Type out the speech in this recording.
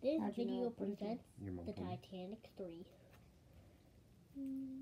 This How'd video you know? presents the. Titanic 3. Mm.